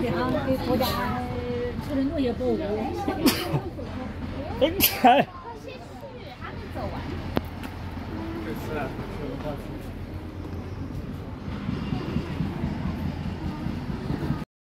点啊，给多点，出人作业不误。哎，还没走完。